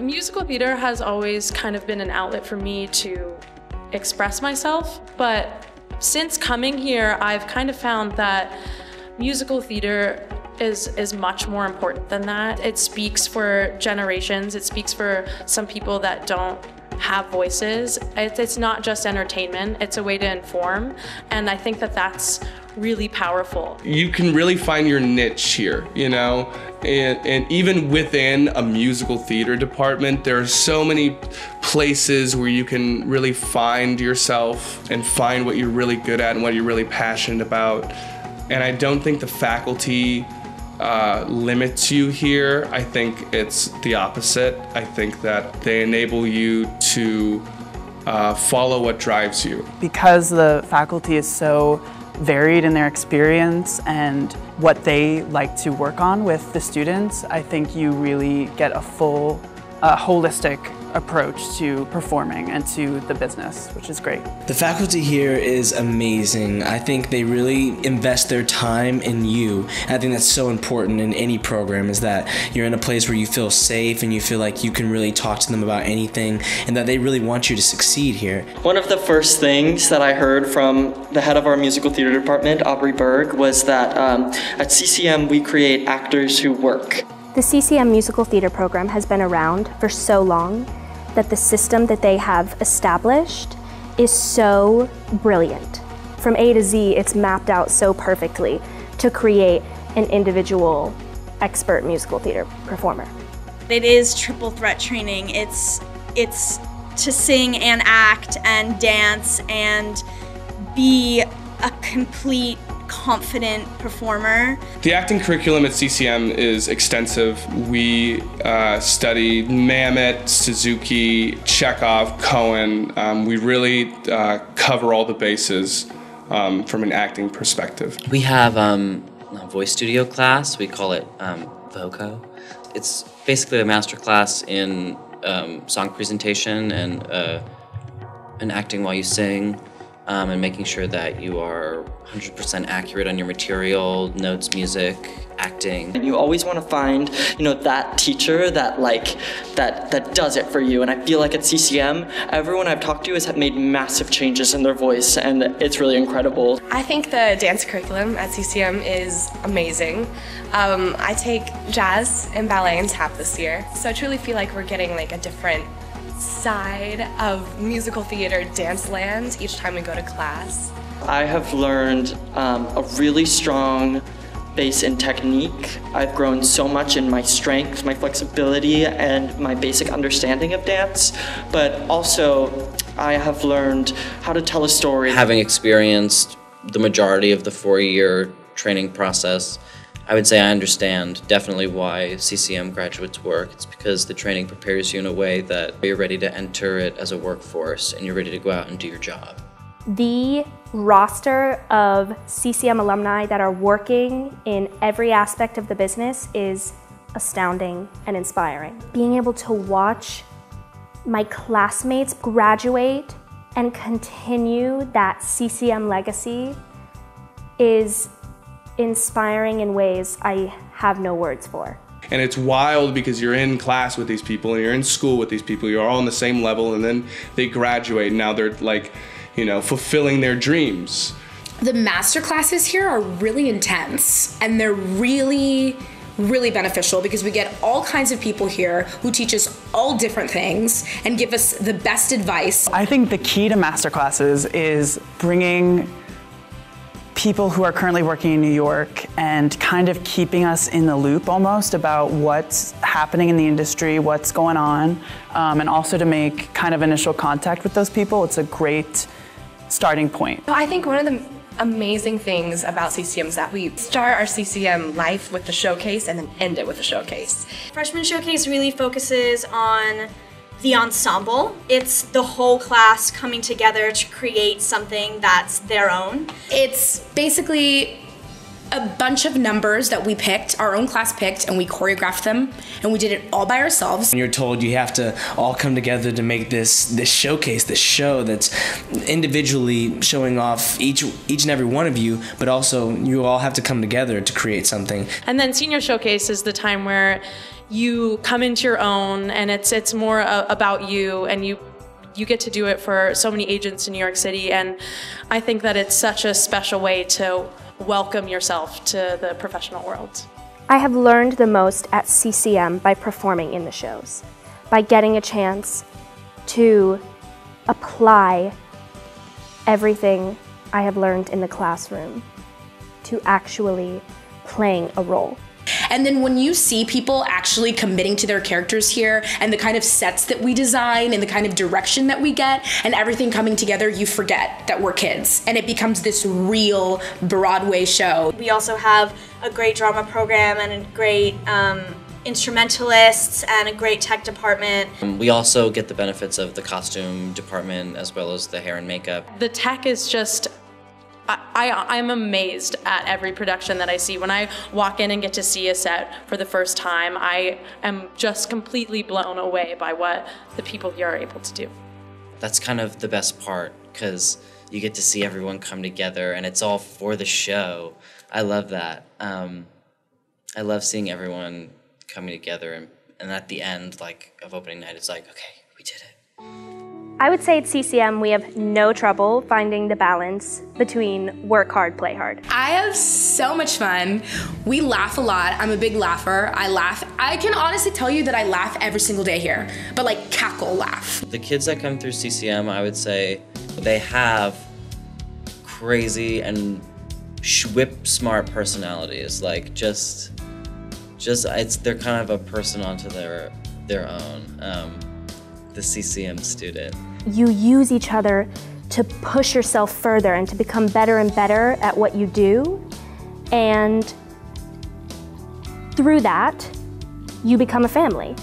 Musical theater has always kind of been an outlet for me to express myself, but since coming here, I've kind of found that musical theater is is much more important than that. It speaks for generations. It speaks for some people that don't have voices. It's, it's not just entertainment. It's a way to inform, and I think that that's really powerful. You can really find your niche here, you know, and, and even within a musical theater department, there are so many places where you can really find yourself and find what you're really good at and what you're really passionate about. And I don't think the faculty uh, limits you here. I think it's the opposite. I think that they enable you to uh, follow what drives you. Because the faculty is so varied in their experience and what they like to work on with the students, I think you really get a full, uh, holistic approach to performing and to the business, which is great. The faculty here is amazing. I think they really invest their time in you. I think that's so important in any program is that you're in a place where you feel safe and you feel like you can really talk to them about anything and that they really want you to succeed here. One of the first things that I heard from the head of our musical theater department, Aubrey Berg, was that um, at CCM we create actors who work. The CCM musical theater program has been around for so long that the system that they have established is so brilliant. From A to Z, it's mapped out so perfectly to create an individual expert musical theater performer. It is triple threat training. It's it's to sing and act and dance and be a complete confident performer. The acting curriculum at CCM is extensive. We uh, study Mamet, Suzuki, Chekhov, Cohen. Um, we really uh, cover all the bases um, from an acting perspective. We have um, a voice studio class. We call it um, VOCO. It's basically a master class in um, song presentation and uh, and acting while you sing um, and making sure that you are 100% accurate on your material, notes, music, acting. And you always want to find, you know, that teacher that like that that does it for you. And I feel like at CCM, everyone I've talked to has made massive changes in their voice, and it's really incredible. I think the dance curriculum at CCM is amazing. Um, I take jazz and ballet and tap this year, so I truly feel like we're getting like a different side of musical theater dance land each time we go to class. I have learned um, a really strong base in technique. I've grown so much in my strength, my flexibility, and my basic understanding of dance, but also I have learned how to tell a story. Having experienced the majority of the four year training process, I would say I understand definitely why CCM graduates work. It's because the training prepares you in a way that you're ready to enter it as a workforce and you're ready to go out and do your job. The roster of CCM alumni that are working in every aspect of the business is astounding and inspiring. Being able to watch my classmates graduate and continue that CCM legacy is inspiring in ways I have no words for. And it's wild because you're in class with these people and you're in school with these people, you're all on the same level, and then they graduate. And now they're like, you know, fulfilling their dreams. The master classes here are really intense and they're really really beneficial because we get all kinds of people here who teach us all different things and give us the best advice. I think the key to master classes is bringing people who are currently working in New York and kind of keeping us in the loop almost about what's happening in the industry, what's going on, um, and also to make kind of initial contact with those people. It's a great starting point. I think one of the amazing things about CCM is that we start our CCM life with the showcase and then end it with the showcase. Freshman Showcase really focuses on the ensemble. It's the whole class coming together to create something that's their own. It's basically a bunch of numbers that we picked, our own class picked, and we choreographed them, and we did it all by ourselves. And you're told you have to all come together to make this this showcase, this show that's individually showing off each each and every one of you, but also you all have to come together to create something. And then senior showcase is the time where you come into your own and it's it's more uh, about you and you you get to do it for so many agents in New York City and I think that it's such a special way to welcome yourself to the professional world. I have learned the most at CCM by performing in the shows, by getting a chance to apply everything I have learned in the classroom to actually playing a role. And then when you see people actually committing to their characters here and the kind of sets that we design and the kind of direction that we get and everything coming together, you forget that we're kids and it becomes this real Broadway show. We also have a great drama program and a great um, instrumentalists and a great tech department. Um, we also get the benefits of the costume department as well as the hair and makeup. The tech is just I, am amazed at every production that I see. When I walk in and get to see a set for the first time, I am just completely blown away by what the people here are able to do. That's kind of the best part because you get to see everyone come together and it's all for the show. I love that. Um, I love seeing everyone coming together and, and at the end like of opening night, it's like, okay. I would say at CCM we have no trouble finding the balance between work hard, play hard. I have so much fun. We laugh a lot. I'm a big laugher. I laugh. I can honestly tell you that I laugh every single day here, but like cackle laugh. The kids that come through CCM, I would say they have crazy and whip smart personalities. Like just, just it's they're kind of a person onto their their own. Um, the CCM student. You use each other to push yourself further and to become better and better at what you do. And through that, you become a family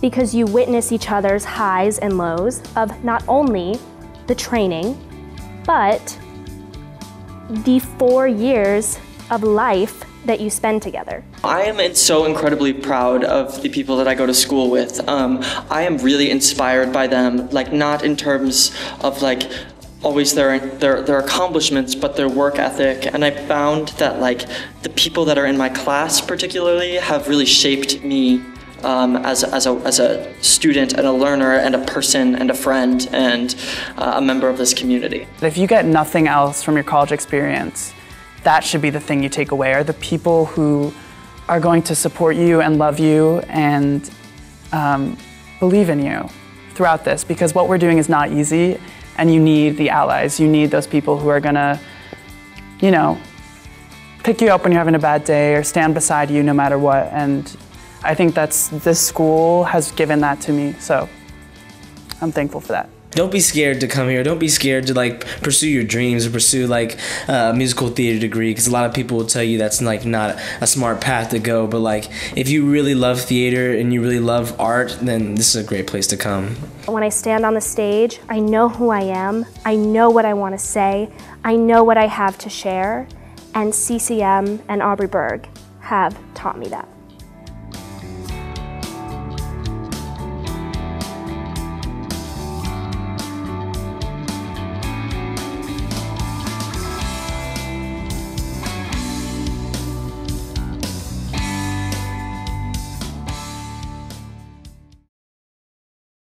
because you witness each other's highs and lows of not only the training, but the four years of life that you spend together. I am so incredibly proud of the people that I go to school with. Um, I am really inspired by them, like not in terms of like always their, their their accomplishments but their work ethic and i found that like the people that are in my class particularly have really shaped me um, as, as, a, as a student and a learner and a person and a friend and uh, a member of this community if you get nothing else from your college experience that should be the thing you take away are the people who are going to support you and love you and um, believe in you throughout this because what we're doing is not easy and you need the allies. You need those people who are gonna, you know, pick you up when you're having a bad day or stand beside you no matter what. And I think that's this school has given that to me. So I'm thankful for that don't be scared to come here. Don't be scared to like pursue your dreams or pursue like a musical theater degree because a lot of people will tell you that's like not a smart path to go. But like if you really love theater and you really love art, then this is a great place to come. When I stand on the stage, I know who I am. I know what I want to say. I know what I have to share. And CCM and Aubrey Berg have taught me that.